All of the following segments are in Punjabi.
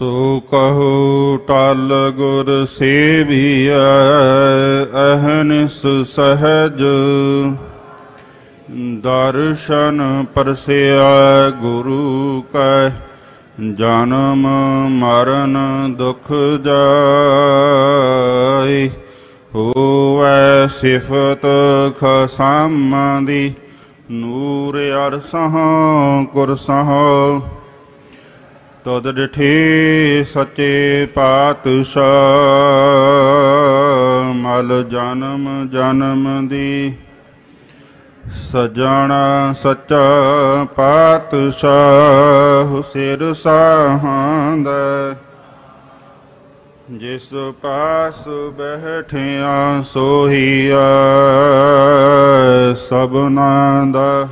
ਸੋ ਕਹੋ ਟਲ ਗੁਰ ਸੇਵੀਐ, ਅਹਨਿਸ ਸਹਜ। ਦਰਸ਼ਨ ਪਰਸਿਆ ਗੁਰੂ ਕੈ, ਜਨਮ ਮਰਨ ਦੁਖ ਜਾਈ ਹੋਵੈ ਸਿਫਤ ਖਸਮ ਦੀ, ਨੂਰ ਅਰਸਹ ਕੁਰਸਹ ਤਦ ਡਿਠੇ ਸੱਚੇ ਪਾਤਸ਼ਾਹ, ਮਲ ਜਨਮ ਜਨਮ ਦੀ ਸਜਣ ਸੱਚਾ ਪਾਤਸ਼ਾਹ ਸਿਰ ਸਾਹੰਦ। ਜਿਸ ਪਾਸ ਬੈਠਿਆ ਸੋਹੀਆ ਸਭਨਾਂ ਦਾ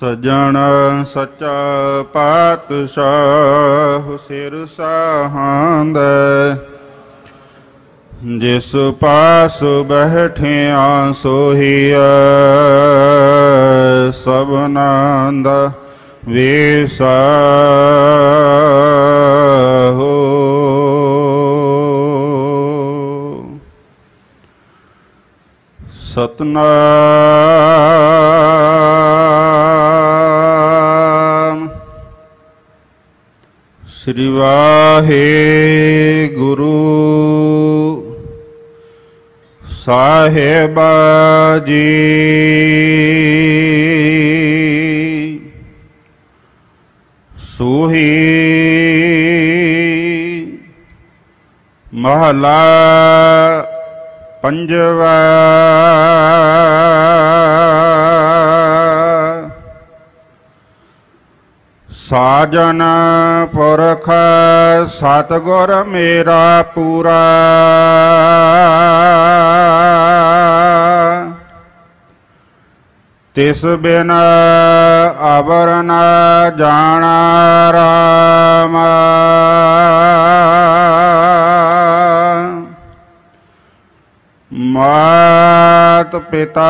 ਸਜਣ ਸੱਚਾ ਪਾਤਸ਼ਾਹ ਸਿਰ ਸਾਹੰਦ। ਜਿਸ ਪਾਸ ਬੈਠਿਆ ਸੋਹੀਆ ਸਭਨਾਂ ਦਾ ਵੇਸਾ ਸਤਨਾਮ ਸ੍ਰੀ ਵਾਹਿਗੁਰੂ। ਸਾਹਿਬ ਜੀ ਸੋਹੀ। ਮਹਲਾ ਪੰਜਵਾ। ਸਾਜਨ ਪੁਰਖ ਸਤਗੁਰ ਮੇਰਾ ਪੂਰਾ। ਤਿਸ ਬਿਨ ਅਵਰ ਨ ਜਾਣਾ ਰਾਮ। ਮਾਤ ਪਿਤਾ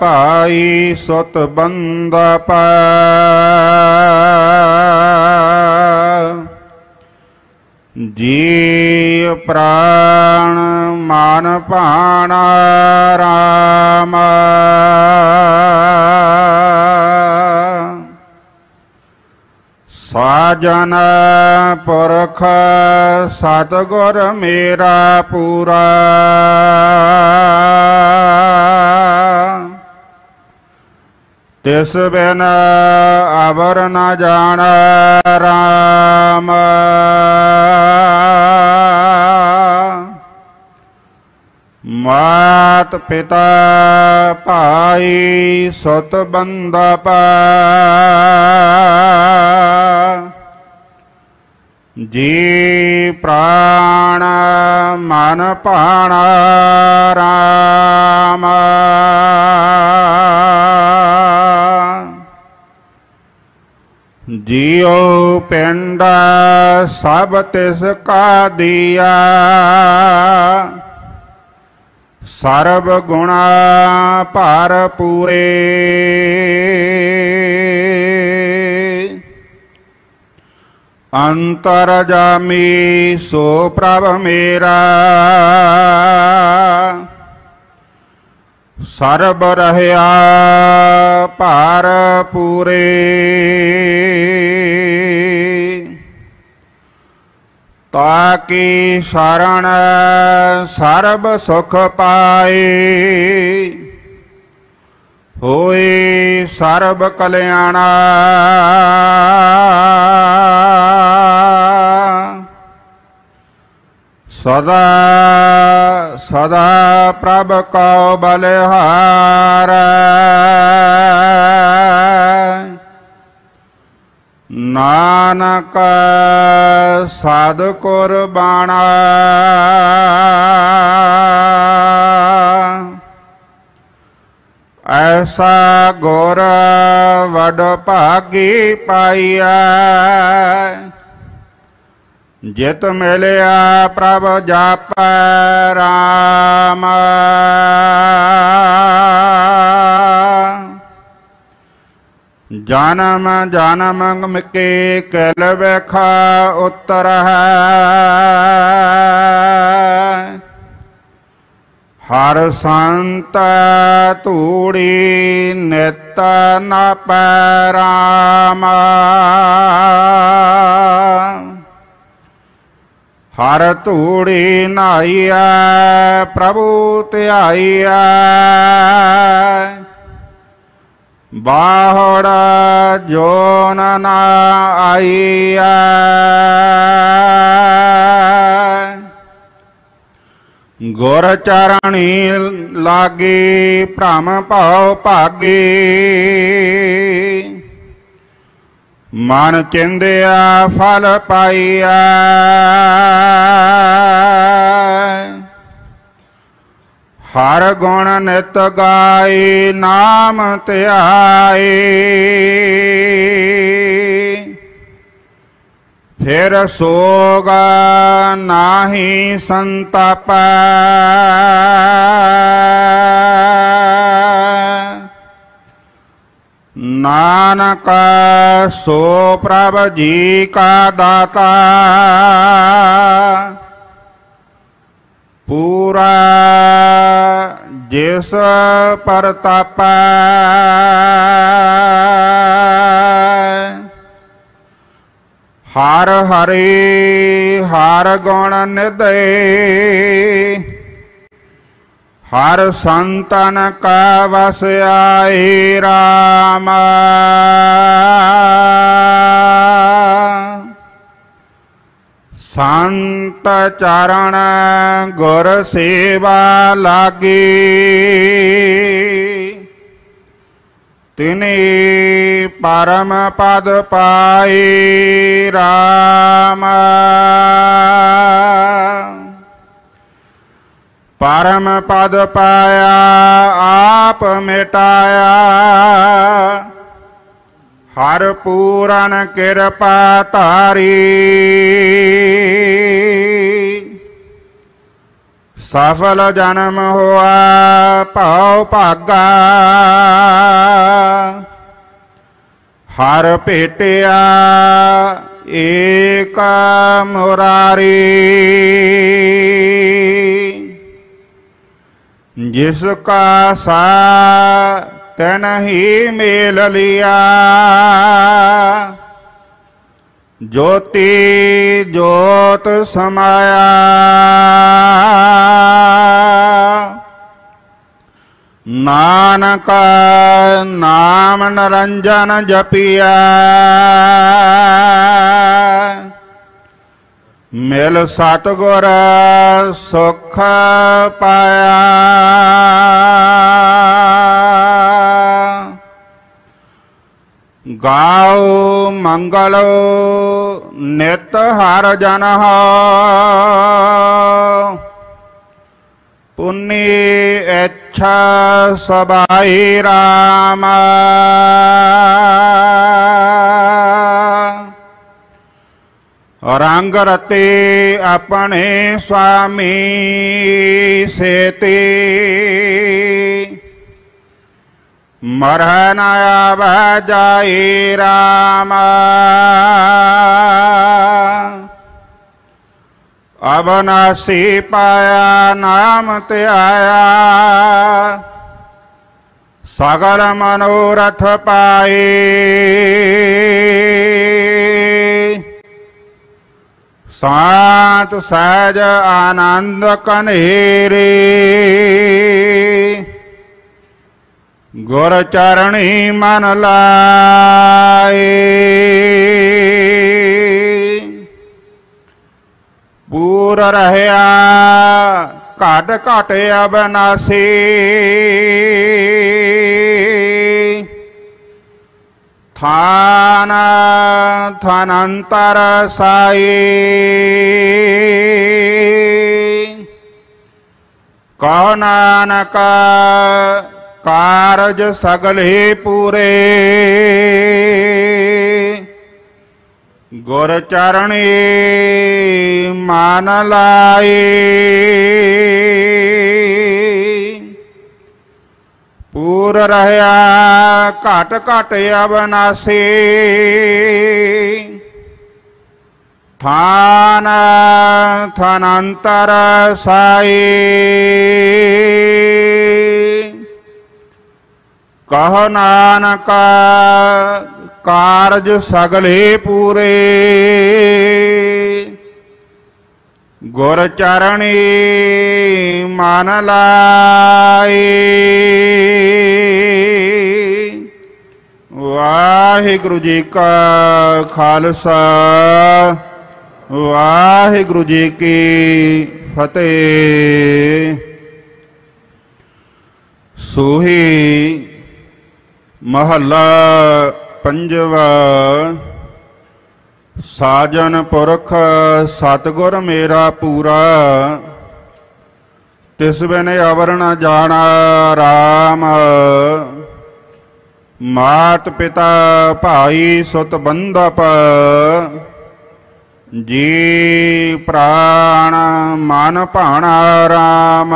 ਭਾਈ ਸੁਤ ਬੰਦਪ ਜੀ ਪ੍ਰਾਣ ਮਨ ਭਾਣ ਰਾਮ। ਸਾਜਨ ਪੁਰਖ ਸਤਗੁਰ ਮੇਰਾ ਪੂਰਾ। ਤਿਸ ਬਿਨ ਅਵਰ ਨ ਜਾਣ ਰਾਮ। ਮਾਤ ਪਿਤਾ ਭਾਈ ਸੁਤ ਬੰਦਪ ਜੀ ਪ੍ਰਾਣ ਮਨ ਭਾਣ ਰਾਮ। ਜੀਉ ਪਿੰਡ ਸਭ ਤਿਸ ਕਾ ਦੀਆ। ਸਰਬ ਗੁਣਾ ਭਰ ਪੂਰੇ। ਅੰਤਰ ਜਾਮੀ ਸੋ ਪ੍ਰਭ ਮੇਰਾ ਸਰਬ ਰਹਿਆ ਭਾਰ ਪੂਰੇ ਤਾਕੀ ਸ਼ਰਣ ਸਰਬ ਸੁਖ ਪਾਏ ਹੋਏ ਸਰਬ ਕਲਿਆਣਾ ਸਦਾ ਸਦਾ ਪ੍ਰਭ ਕਉ ਬਲਿਹਾਰ। ਨਾਨਕ ਸਾਧ ਕੁਰਬਾਨਾ। ਐਸਾ ਗੁਰ ਵਡ ਭਾਗੀ ਪਾਈਐ। ਜਿਤ ਮਿਲਿਆ ਪ੍ਰਭ ਜਾਪੈ ਰਾਮ। ਜਨਮ ਜਨਮ ਕੇ ਕਲ ਵੇਖਾ ਉਤਰ ਹੈ। ਹਰ ਸੰਤ ਧੂੜੀ ਨਿਤ ਨ ਪੈਰਾਮ ਹਰ ਧੂੜੀ ਨਾਈਐ, ਪ੍ਰਭੂ ਧਿਆਈਐ। ਬਾਹੜ ਜੋਨ ਨਾ ਆਈਐ। ਗੁਰ ਚਰਣੀ ਲਾਗੇ, ਭ੍ਰਮ ਭਾਉ ਭਾਗੇ। ਮਨ ਚਿੰਦਿਆ ਫਲ ਪਾਈਆ ਹਰ ਗੁਣ ਨਿਤ ਗਾਏ ਨਾਮ ਧਿਆਏ ਫਿਰ ਸੋਗ ਨਾਹੀ ਸੰਤਾਪੈ। ਨਾਨਕ ਸੋ ਪ੍ਰਭ ਜੀ ਕਾ ਦਾਤਾ। ਪੂਰਾ ਜਿਸ ਪਰਤਾਪੈ। ਹਰ ਹਰੀ ਹਰ ਗੁਣ ਨਿਦੇ ਹਰ ਸੰਤਨ ਕਾ ਵਸ ਆਏ ਰਾਮ। ਸੰਤ ਚਰਨ ਗੁਰ ਸੇਵਾ ਲਾਗੀ। ਤਿਨੇ ਪਰਮ ਪਦ ਪਾਏ ਰਾਮ। ਪਰਮ ਪਦ ਪਾਇਆ, ਆਪ ਮਿਟਾਇਆ। ਹਰ ਪੂਰਨ ਕਿਰਪਾ ਧਾਰੀ। ਸਫਲ ਜਨਮ ਹੋਆ, ਭਾਉ ਭਾਗਾ। ਹਰ ਭੇਟਿਆ, ਏਕ ਮੁਰਾਰੀ। ਜਿਸ ਕਾ ਸਾ ਤਨ ਮੇਲ ਲਿਆ। ਜੋਤੀ ਜੋਤ ਸਮਾਇਆ। ਨਾਨਕ ਨਾਮ ਨਰੰਜਨ ਜਪਿਆ। ਮਿਲ ਸਤਗੁਰ ਸੁਖ ਪਾਇਆ। ਗਾਉ ਮੰਗਲ ਨਿਤ ਹਰ ਜਨ ਪੁੰਨੀ ਇੱਛਾ ਸਬਾਈ ਰਾਮ। ਰੰਗ ਰਤੇ ਆਪਣੇ ਸੁਆਮੀ ਸੇਤੀ। ਮਰਹ ਨ ਆਵੈ ਜਾਈ ਰਾਮ। ਅਬਨਾਸੀ ਪਾਇਆ ਨਾਮ ਤੇ ਆਇਆ ਸਗਲ ਮਨੋਰਥ ਪਾਏ ਸਾਤ ਸਹਿਜ ਆਨੰਦ ਕਨੇਰੇ। ਗੁਰ ਚਰਣੀ ਮਨ ਲਾਏ। ਪੂਰ ਰਹਿਆ ਘਟ ਘਟ ਅਬਨਾਸੀ ਥਾਨ ਥਾਨੰਤਰ ਸਾਈ ਕਉ ਨਾਨਕ ਕਾਰਜ ਸਗਲੇ ਪੂਰੇ ਗੁਰ ਚਰਣੀ ਘਟ ਘਟ ਅਬਨਾਸੀ ਥਾਨ ਥਾਨੰਤਰ ਸਾਈ। ਕਹ ਨਾਨਕ ਕਾਰਜ ਸਗਲੇ ਪੂਰੇ। ਗੁਰ ਚਰਣੀ ਮਨ ਲਾਈ। ਵਾਹਿਗੁਰੂ ਜੀ ਕਾ ਖਾਲਸਾ, ਵਾਹਿਗੁਰੂ ਜੀ ਕੀ ਫਤਿਹ। ਸੋਹੀ ਮਹੱਲਾ ਪੰਜਵਾ, ਸਾਜਨ ਪੁਰਖ ਸਤਗੁਰ ਮੇਰਾ ਪੂਰਾ, ਤਿਸ ਬਿਨ ਅਵਰ ਨ ਜਾਣਾ RAM ਮਾਤ ਪਿਤਾ ਭਾਈ ਸੁਤ ਬੰਧਪ ਜੀ ਪ੍ਰਾਣ ਮਨ ਭਾਣਾ RAM